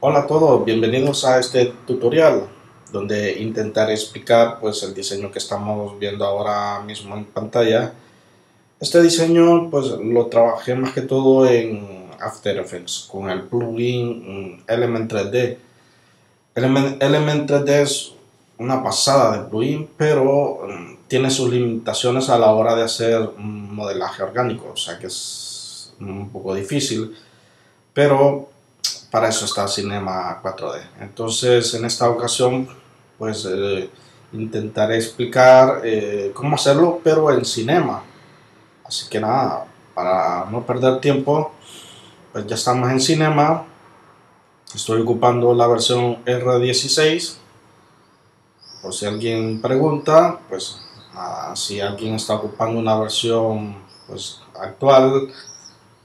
Hola a todos, bienvenidos a este tutorial donde intentaré explicar pues el diseño que estamos viendo ahora mismo en pantalla. Este diseño pues lo trabajé más que todo en After Effects con el plugin Element 3D. Element, Element 3D es una pasada de plugin, pero mm, tiene sus limitaciones a la hora de hacer modelaje orgánico, o sea que es un poco difícil, pero para eso está Cinema 4D. Entonces, en esta ocasión, pues eh, intentaré explicar eh, cómo hacerlo, pero en Cinema. Así que nada, para no perder tiempo, pues ya estamos en Cinema. Estoy ocupando la versión R16. Por si alguien pregunta, pues si alguien está ocupando una versión pues, actual,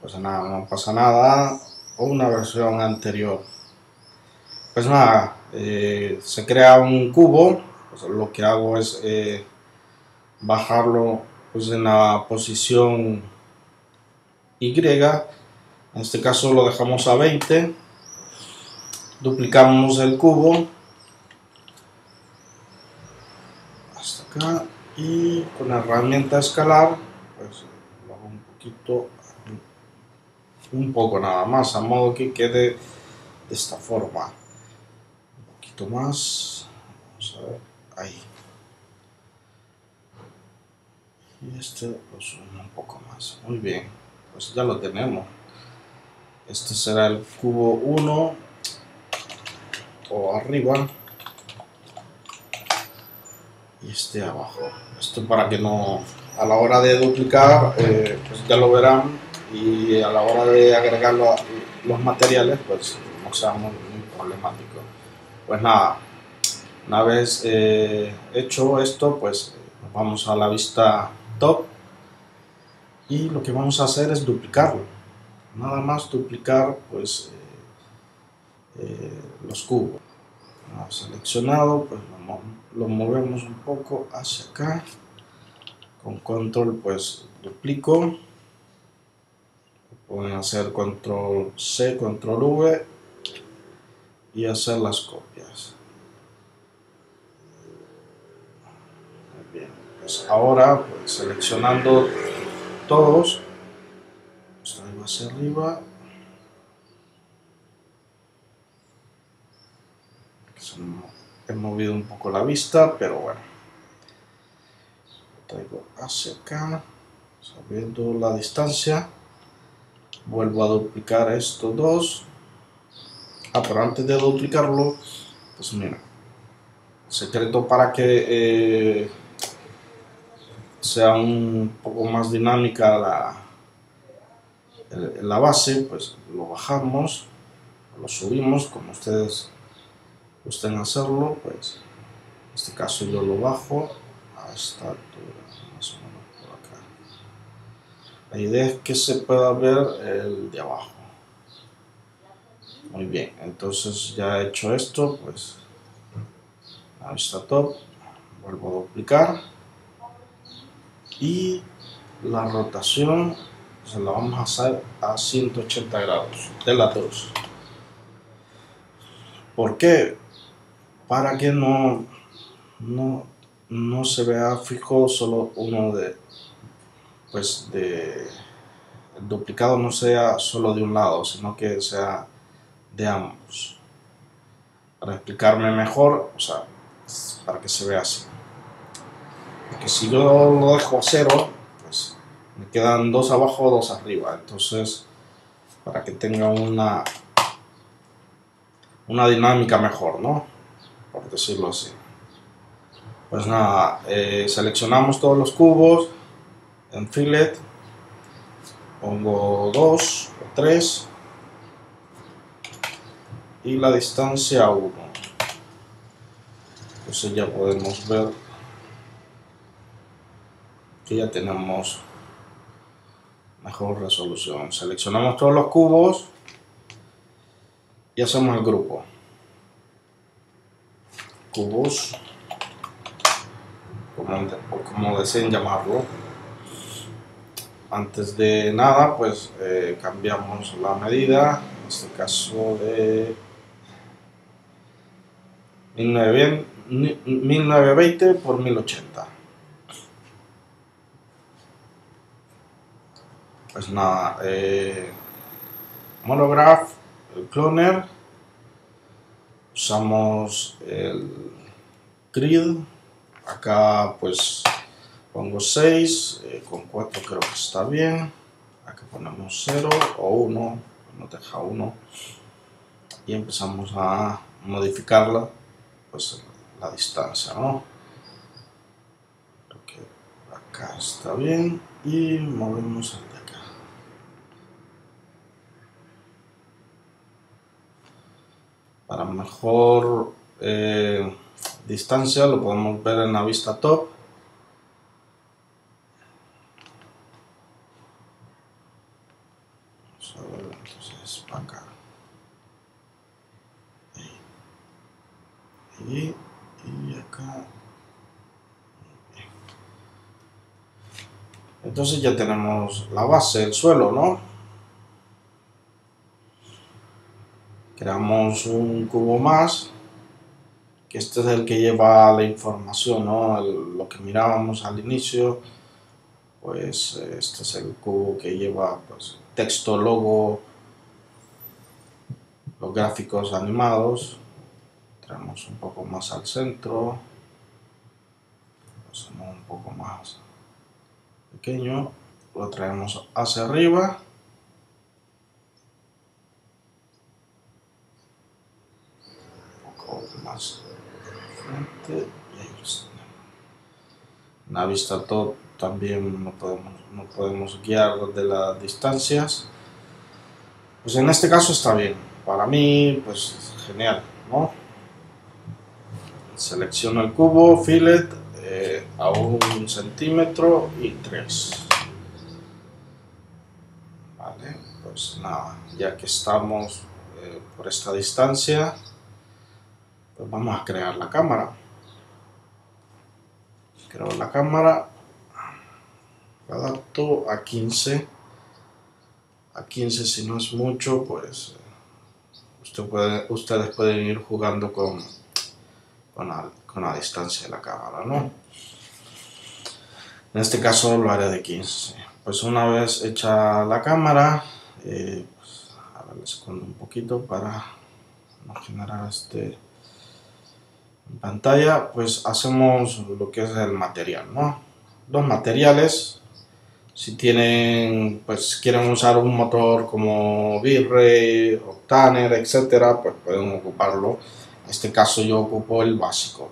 pues nada, no pasa nada o una versión anterior. Pues nada, eh, se crea un cubo, lo que hago es eh, bajarlo pues en la posición Y, en este caso lo dejamos a 20, duplicamos el cubo hasta acá y con la herramienta escalar pues un poquito un poco nada más, a modo que quede de esta forma. Un poquito más, vamos a ver, ahí. Y este lo subo un poco más, muy bien, pues ya lo tenemos. Este será el cubo 1 o arriba y este abajo. Esto para que no, a la hora de duplicar, eh, pues ya lo verán y a la hora de agregar los materiales pues no sea muy, problemático. Pues nada una vez eh, hecho esto pues vamos a la vista top. Y lo que vamos a hacer es duplicarlo. Nada más duplicar pues eh, eh, los cubos. Seleccionado pues lo movemos un poco hacia acá. Con control pues duplico pueden hacer control C, control V y hacer las copias. bien, pues ahora pues, seleccionando todos, los traigo hacia arriba. He movido un poco la vista, pero bueno. traigo hacia acá, sabiendo la distancia vuelvo a duplicar estos dos. Ah, pero antes de duplicarlo pues mira secreto para que eh, sea un poco más dinámica la, la base pues lo bajamos lo subimos como ustedes gusten hacerlo pues en este caso yo lo bajo a esta altura la idea es que se pueda ver el de abajo. Muy bien, entonces ya he hecho esto, pues ahí está top, vuelvo a duplicar y la rotación se la vamos a hacer a 180 grados de la dos. ¿Por qué? Para que no, no, no se vea fijo solo uno de, pues de el duplicado no sea solo de un lado, sino que sea de ambos. Para explicarme mejor, o sea, para que se vea así. Porque si yo lo dejo a cero, pues me quedan dos abajo, dos arriba. Entonces, para que tenga una, una dinámica mejor, ¿no? Por decirlo así. Pues nada, eh, seleccionamos todos los cubos en fillet pongo 2 o 3 y la distancia 1 entonces ya podemos ver que ya tenemos mejor resolución. Seleccionamos todos los cubos y hacemos el grupo. Cubos como, como deseen llamarlo antes de nada pues eh, cambiamos la medida en este caso de 1920 por 1080. Pues nada, eh, monograph, el cloner, usamos el grid, acá pues pongo 6, eh, con 4 creo que está bien, aquí ponemos 0 o 1, nos deja 1 y empezamos a modificarla pues la distancia ¿no? que acá está bien y movemos el de acá. Para mejor eh, distancia lo podemos ver en la vista top entonces acá y, acá entonces ya tenemos la base del suelo no creamos un cubo más que este es el que lleva la información no lo que mirábamos al inicio pues este es el cubo que lleva pues, texto logo los gráficos animados. Traemos un poco más al centro. Lo hacemos un poco más pequeño lo traemos hacia arriba. Un poco más frente y ahí lo vista todo también no podemos, no podemos guiar de las distancias. Pues en este caso está bien. Para mí pues genial ¿no? selecciono el cubo, fillet a un centímetro y tres. Vale, pues nada, ya que estamos eh, por esta distancia pues vamos a crear la cámara. Creo la cámara. Adapto a 15 a 15 si no es mucho pues usted puede, ustedes pueden ir jugando con con la, distancia de la cámara, ¿no? En este caso lo haré de 15. Pues una vez hecha la cámara, eh, pues, ahora le escondo un poquito para generar este en pantalla, pues hacemos lo que es el material, ¿no? Los materiales, si tienen, pues quieren usar un motor como V-Ray, Octaner, etcétera, pues pueden ocuparlo en este caso yo ocupo el básico.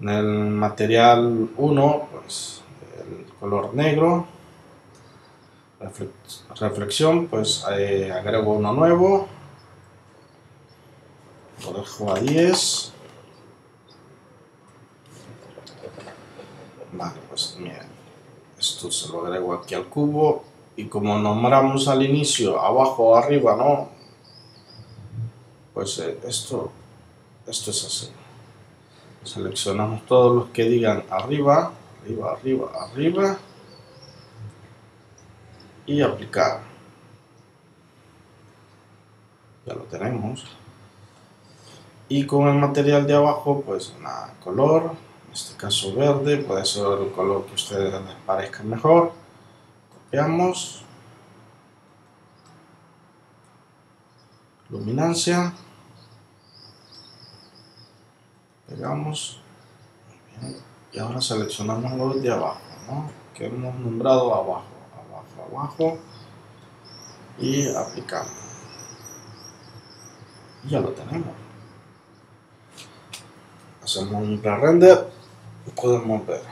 En el material 1, pues color negro, reflexión, pues eh, agrego uno nuevo, lo dejo a 10. Vale, pues miren, esto se lo agrego aquí al cubo. Y como nombramos al inicio, abajo o arriba, ¿no? Pues eh, esto esto es así. Seleccionamos todos los que digan arriba arriba arriba arriba. Y aplicar. Ya lo tenemos. Y con el material de abajo pues nada color en este caso verde puede ser el color que ustedes les parezca mejor. Copiamos. Luminancia. Pegamos y ahora seleccionamos los de abajo que hemos nombrado abajo abajo abajo. Y aplicamos. Y ya lo tenemos. Hacemos un pre-render y podemos ver.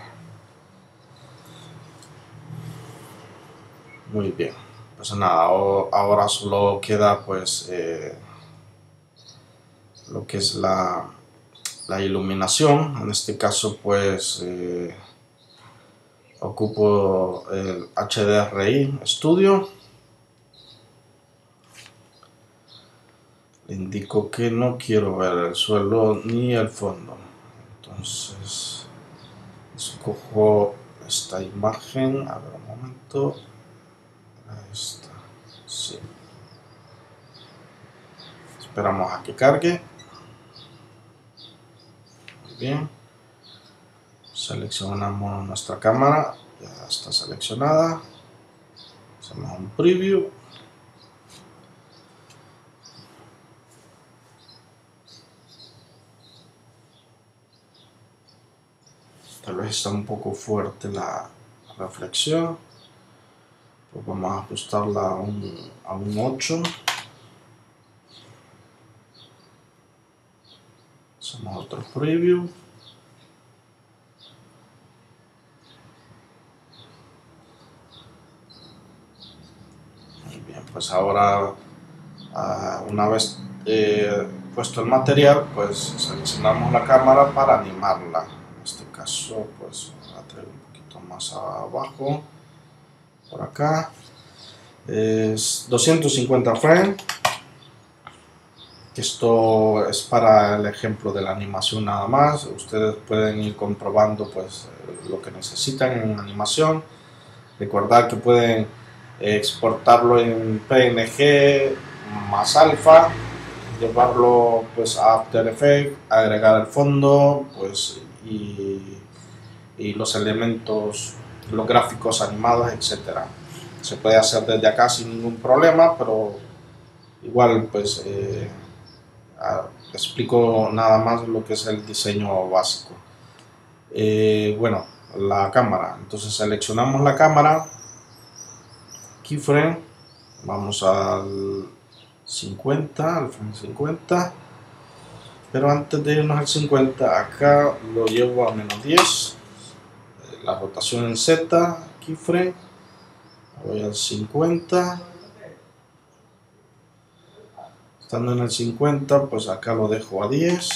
Muy bien. Pues nada ahora solo queda pues eh, lo que es la la iluminación, en este caso pues eh, ocupo el HDRI Studio. Le indico que no quiero ver el suelo ni el fondo. Entonces escojo esta imagen, a ver un momento, esta, sí. Esperamos a que cargue. Bien. Seleccionamos nuestra cámara, ya está seleccionada. Hacemos un preview. Tal vez está un poco fuerte la reflexión. Pues vamos a ajustarla a un, a un 8. Hacemos otro preview. Muy bien, pues ahora uh, una vez eh, puesto el material, pues seleccionamos la cámara para animarla. En este caso, pues la traigo un poquito más abajo, por acá. Es 250 frames. Esto es para el ejemplo de la animación nada más. Ustedes pueden ir comprobando pues lo que necesitan en animación. Recordar que pueden exportarlo en PNG más alfa, llevarlo pues a After Effects, agregar el fondo pues y, y los elementos, los gráficos animados, etcétera. Se puede hacer desde acá sin ningún problema, pero igual pues eh, explico nada más lo que es el diseño básico. Eh, bueno, la cámara. Entonces seleccionamos la cámara, keyframe, vamos al 50, al frame 50. Pero antes de irnos al 50, acá lo llevo a menos 10. La rotación en Z, keyframe. Voy al 50 estando en el 50 pues acá lo dejo a 10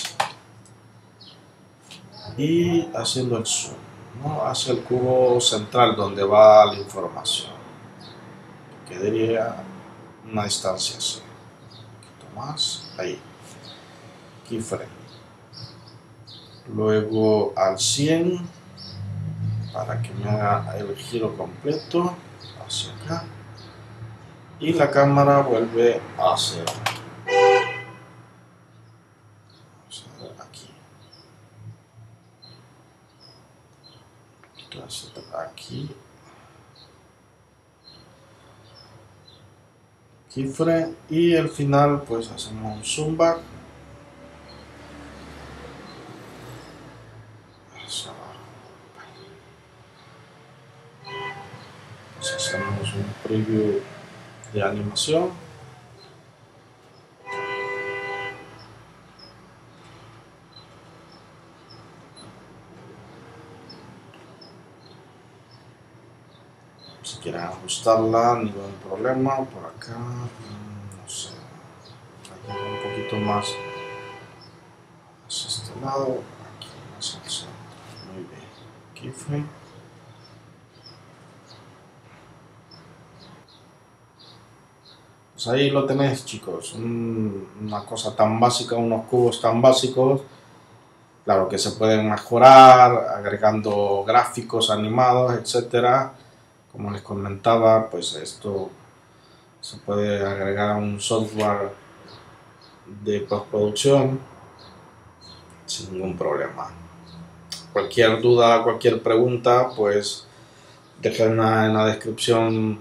y haciendo el zoom ¿no? hacia el cubo central donde va la información quedaría una distancia así un poquito más ahí keyframe luego al 100 para que me haga el giro completo hacia acá y la cámara vuelve a cero keyframe y al final pues hacemos un zoom back pues hacemos un preview de animación si ajustarla ningún problema por acá no sé. Aquí un poquito más. Hacia este lado aquí más al centro. Muy bien. Keyframe pues ahí lo tenéis chicos. Una cosa tan básica unos cubos tan básicos. Claro que se pueden mejorar agregando gráficos animados etcétera como les comentaba, pues esto se puede agregar a un software de postproducción sin ningún problema. Cualquier duda, cualquier pregunta, pues déjenla en la descripción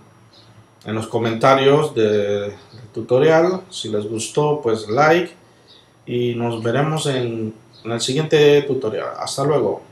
en los comentarios del tutorial. Si les gustó, pues like y nos veremos en el siguiente tutorial. Hasta luego.